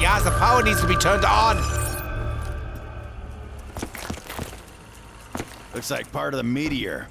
yeah, the power needs to be turned on. Looks like part of the meteor.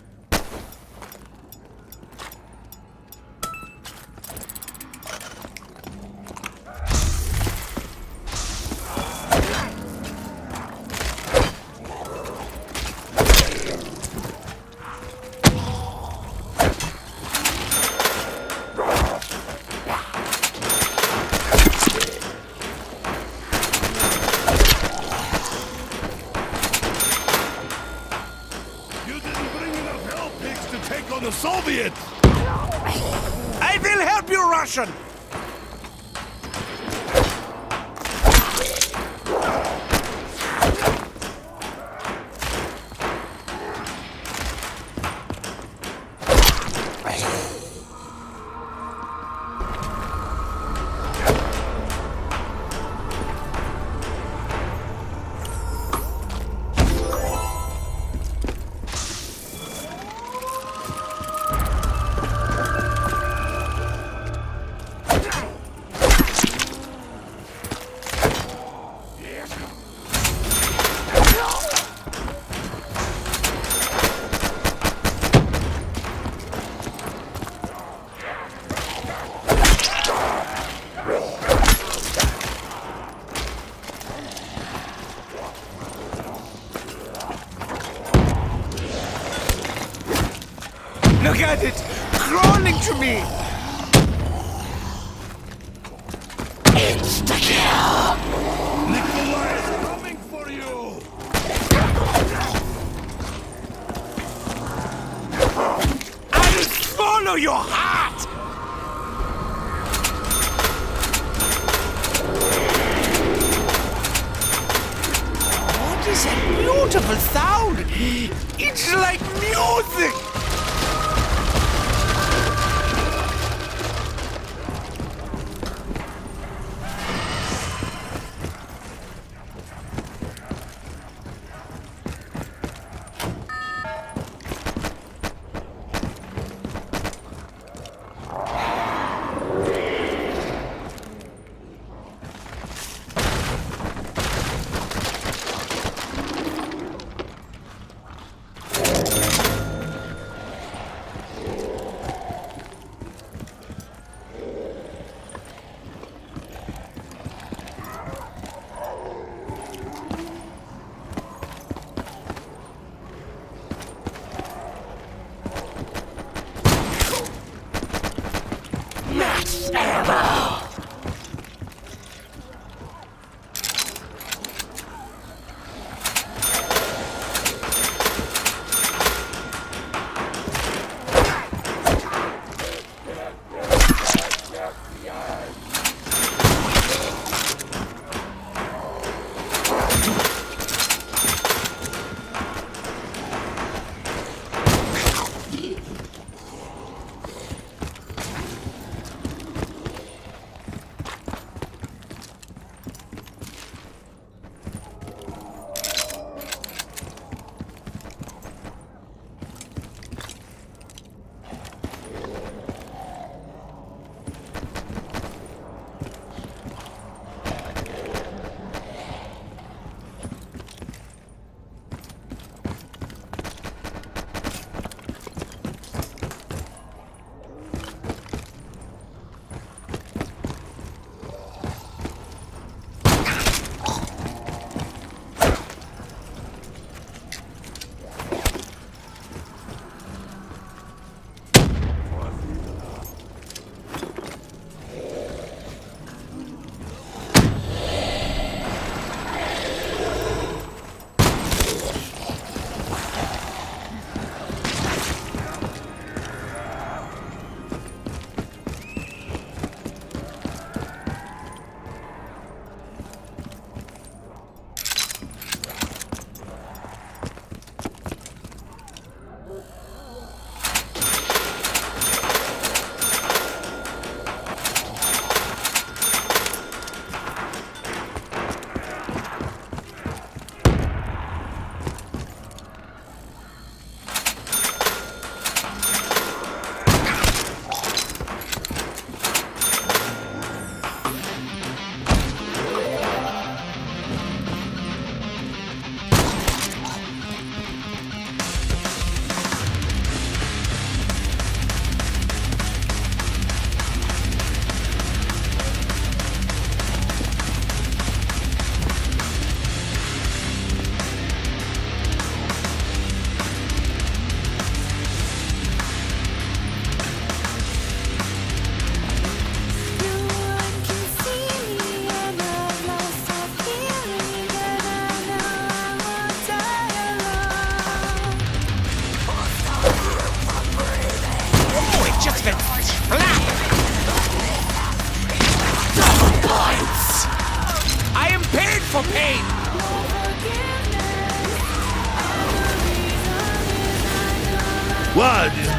I will help you, Russian.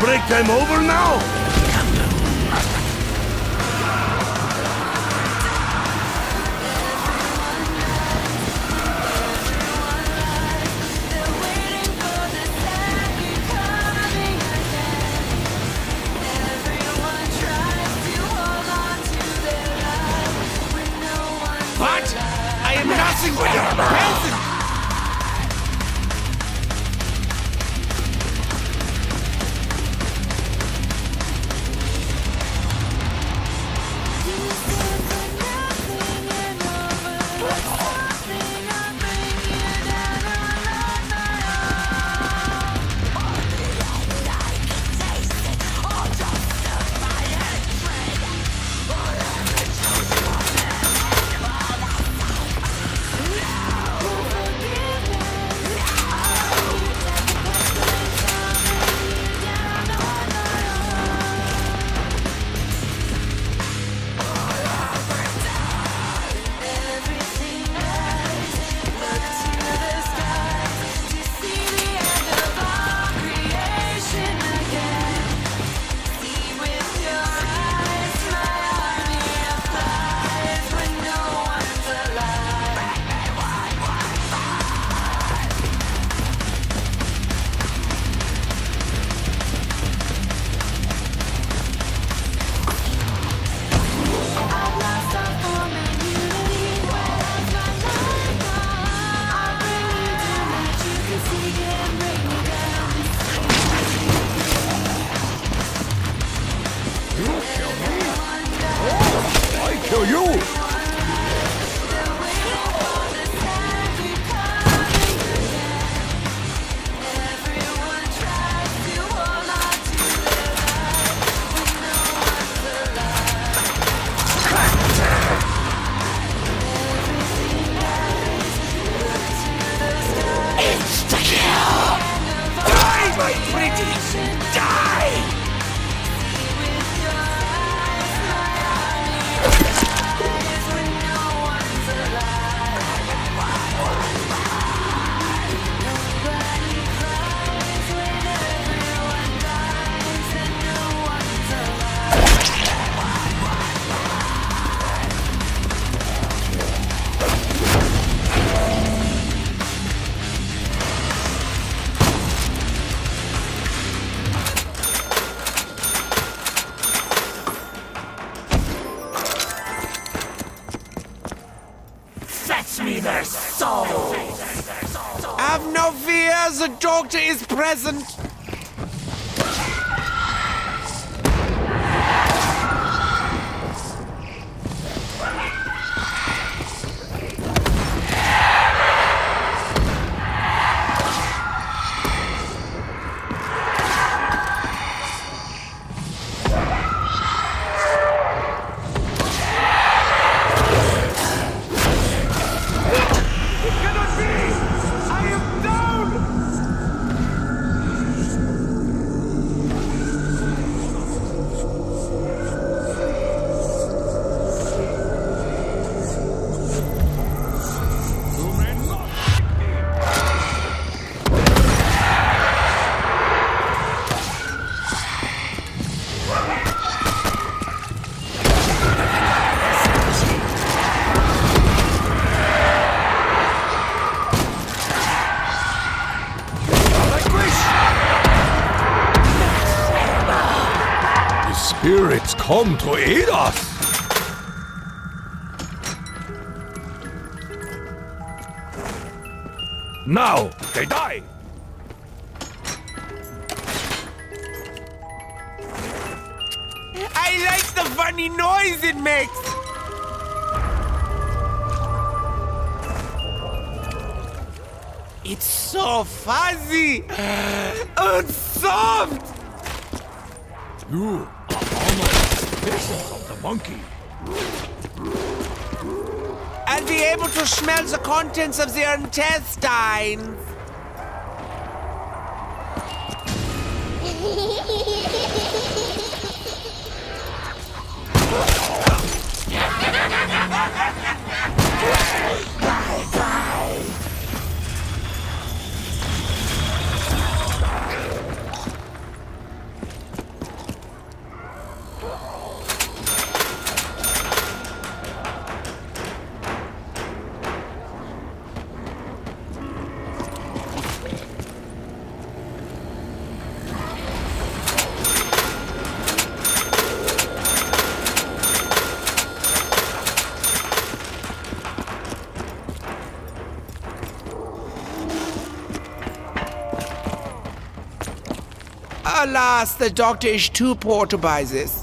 break time over now? present. こえ of the intestines. The doctor is too poor to buy this.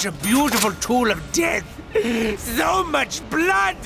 Such a beautiful tool of death! So much blood!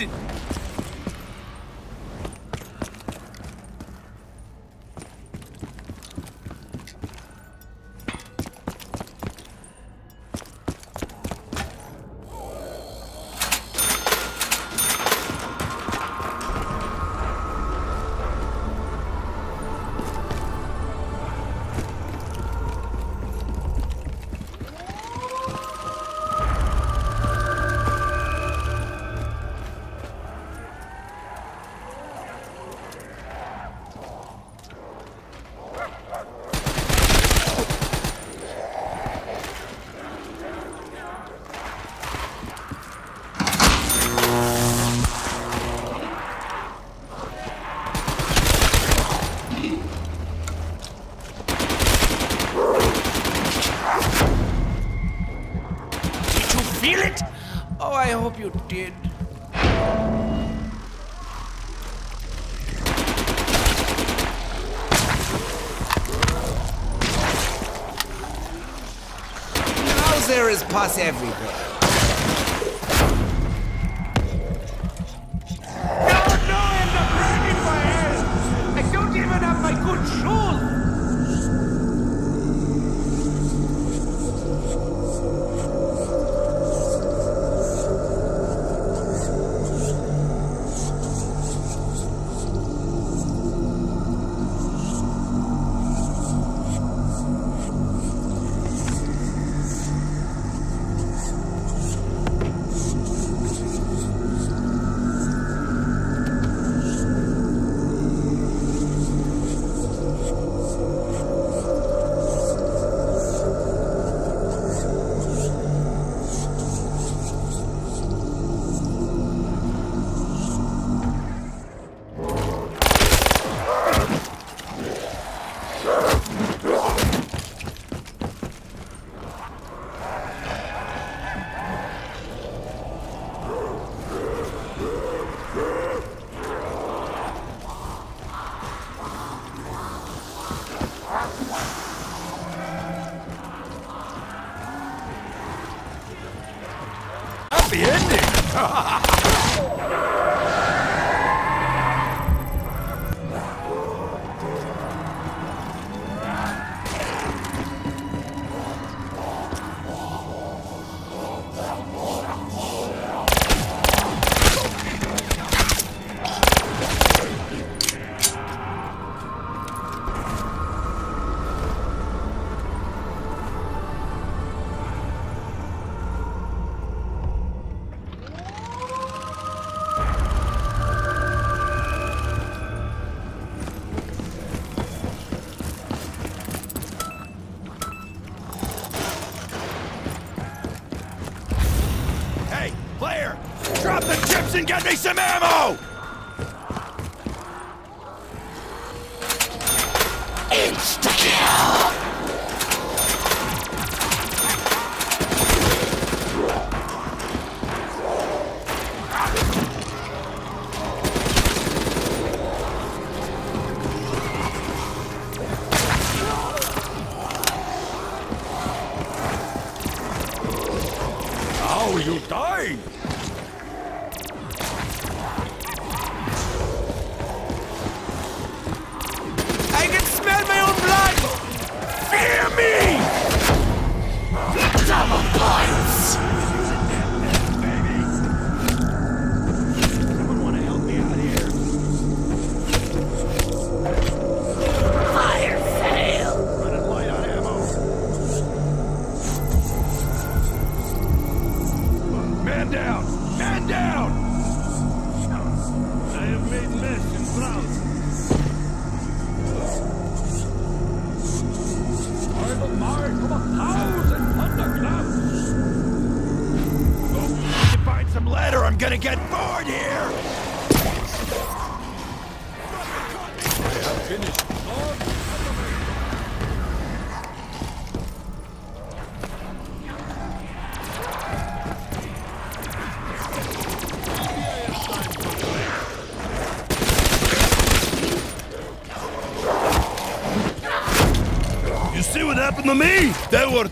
There Ha ha ha! Get me some ammo! They were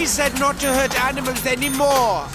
Mommy said not to hurt animals anymore.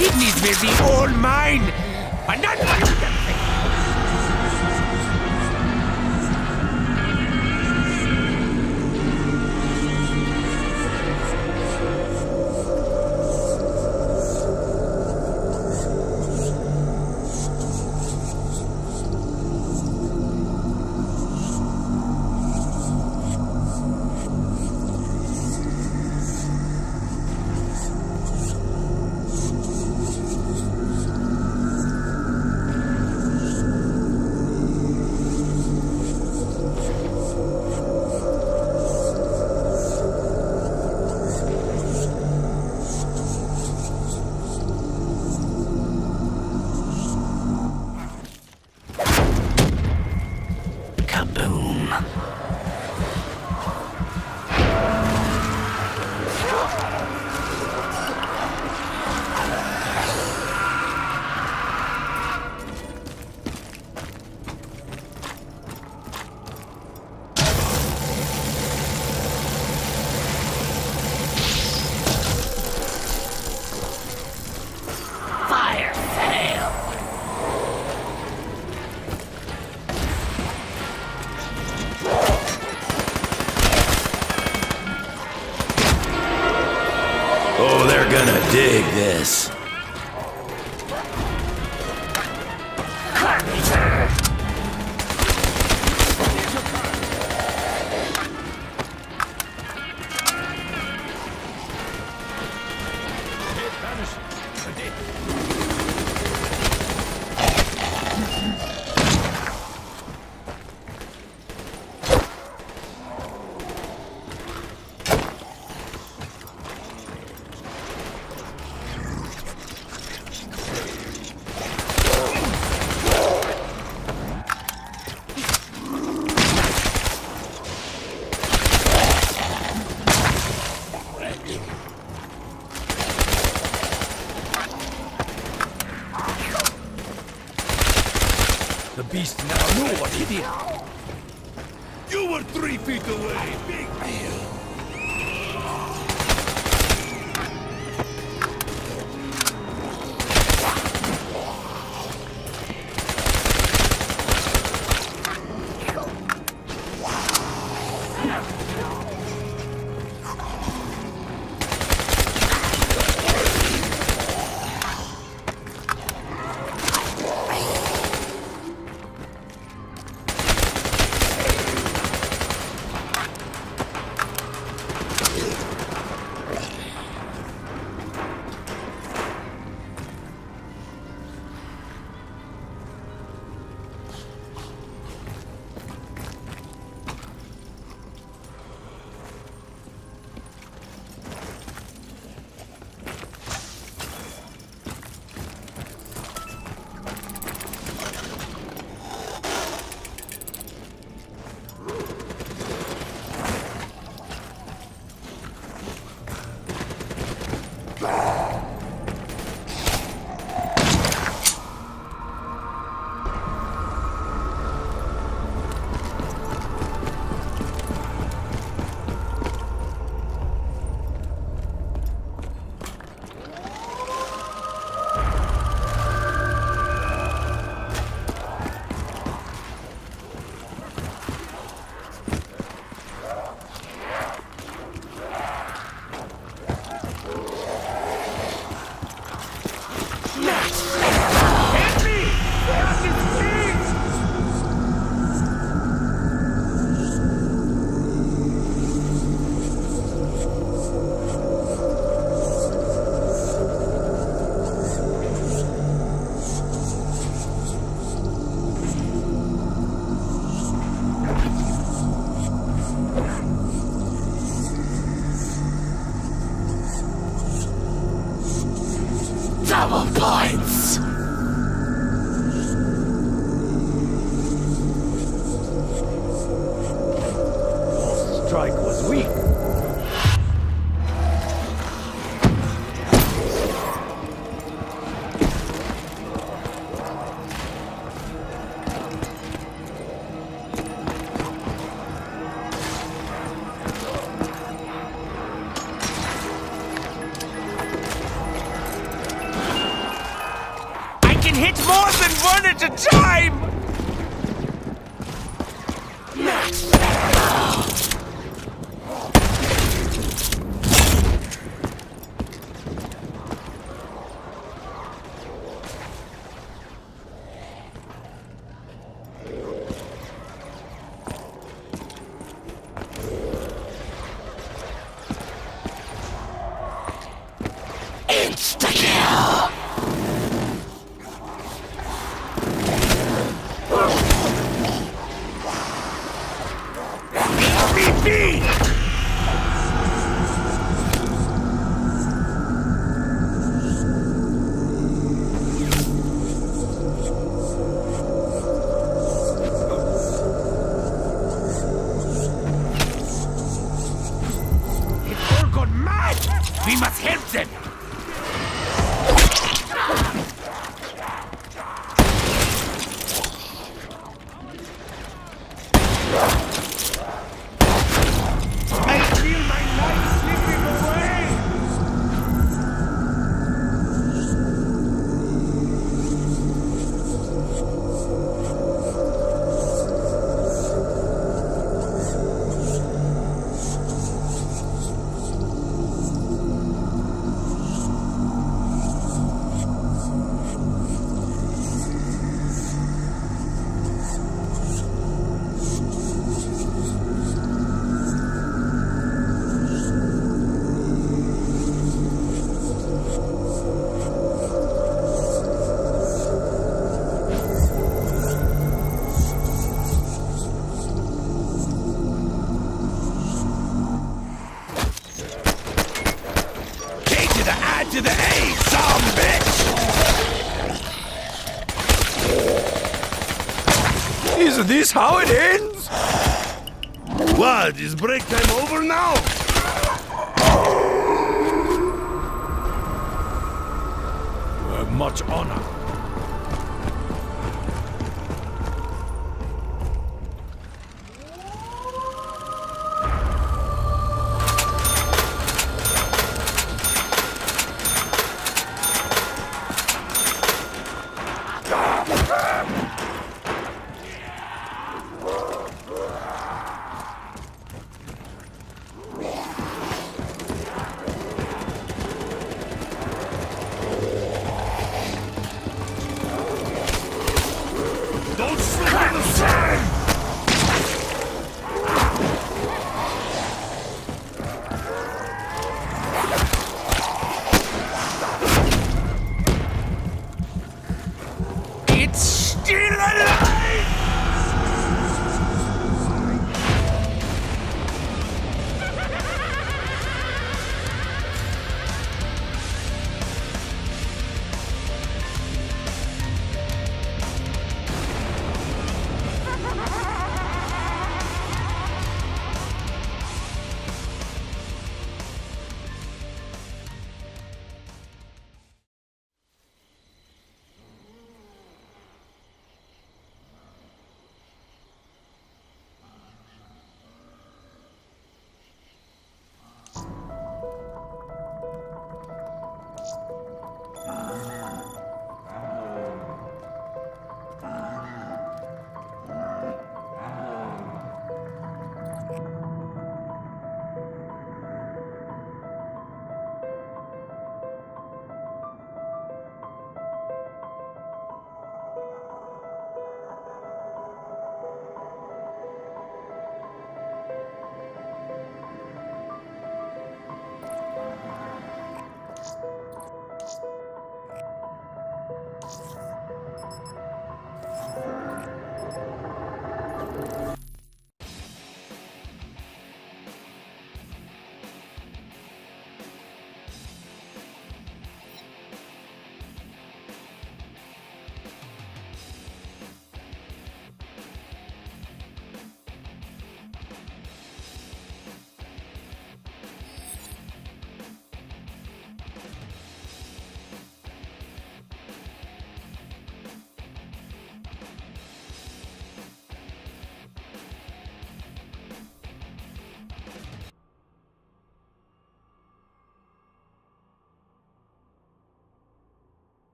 Kidneys will be all mine, but this. You were three feet away, big deal. this how it ends? What, is break time over now?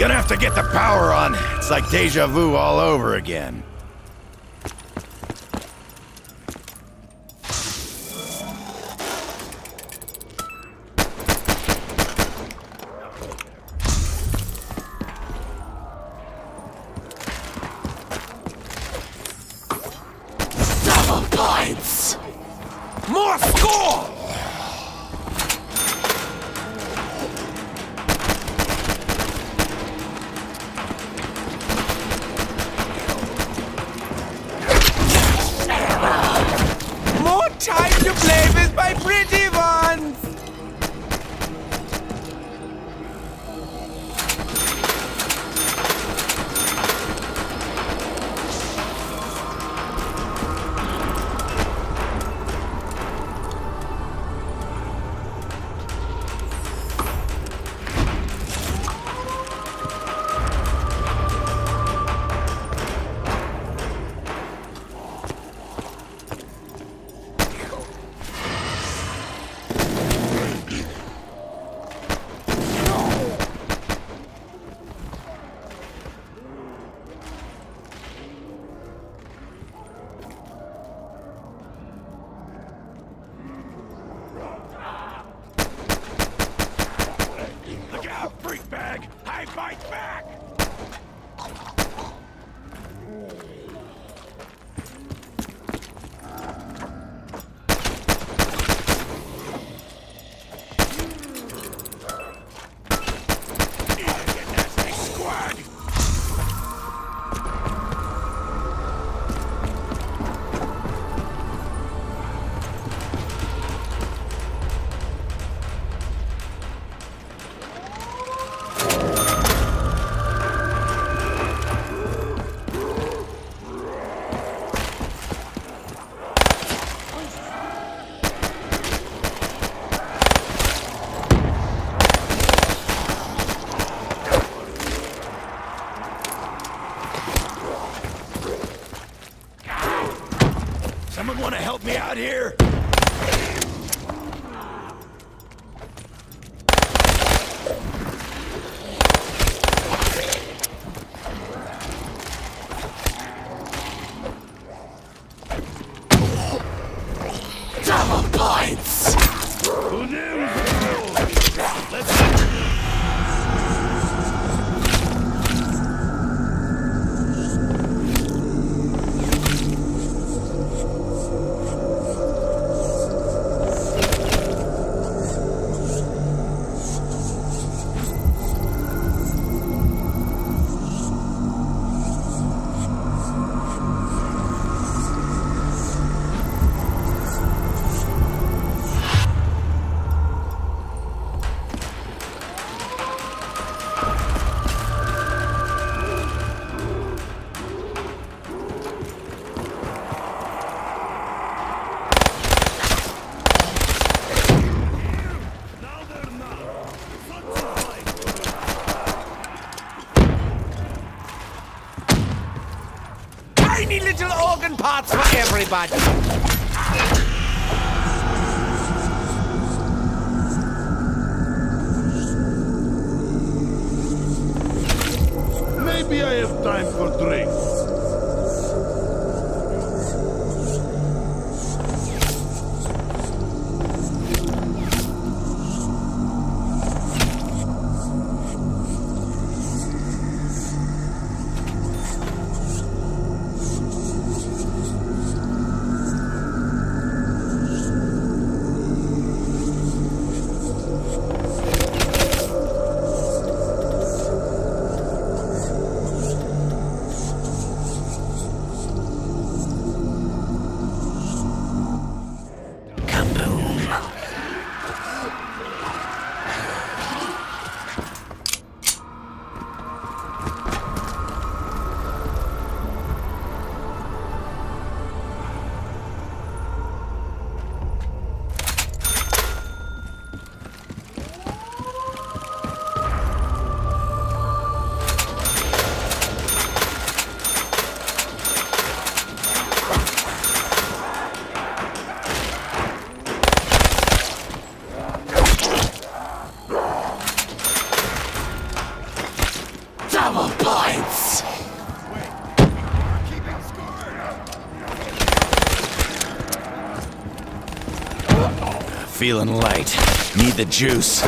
Gonna have to get the power on. It's like deja vu all over again. Someone want to help me out here? everybody. Feeling light. Need the juice.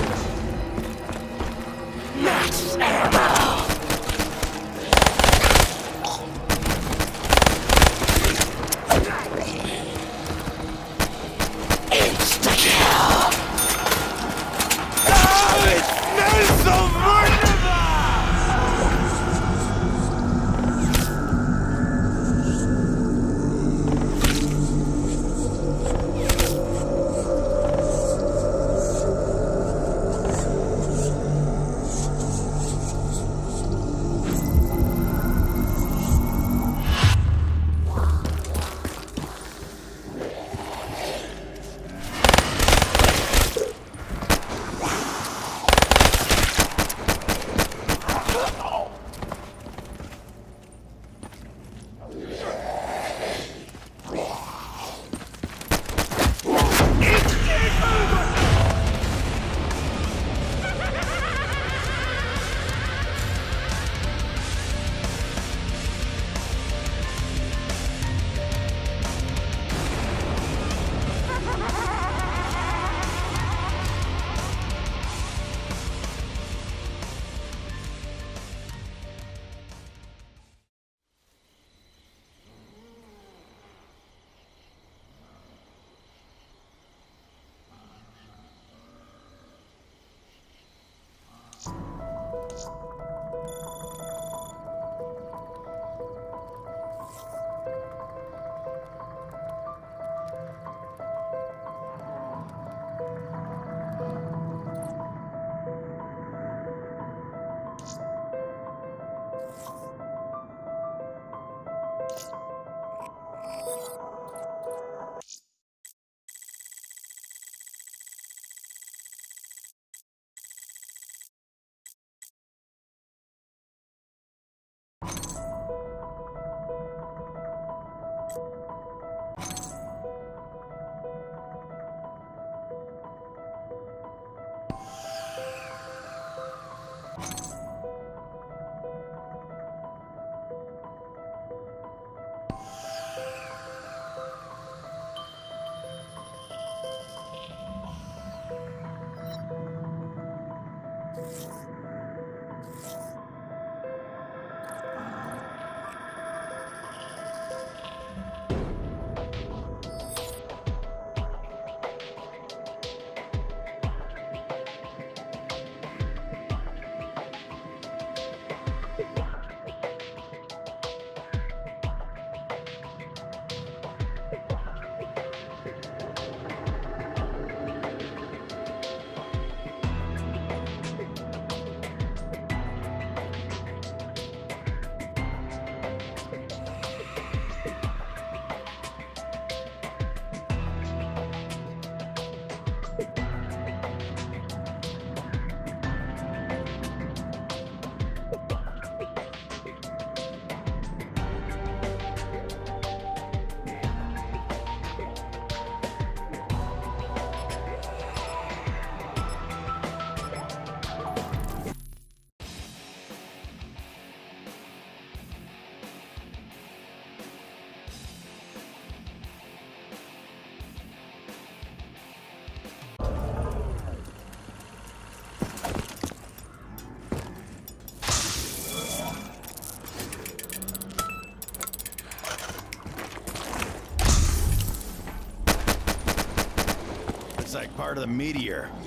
Part of the meteor.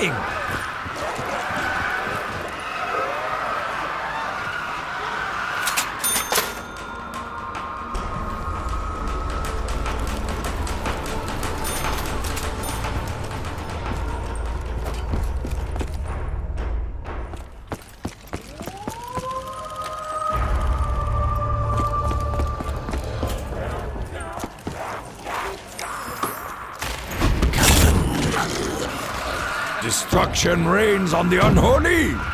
Nice Destruction reigns on the unholy!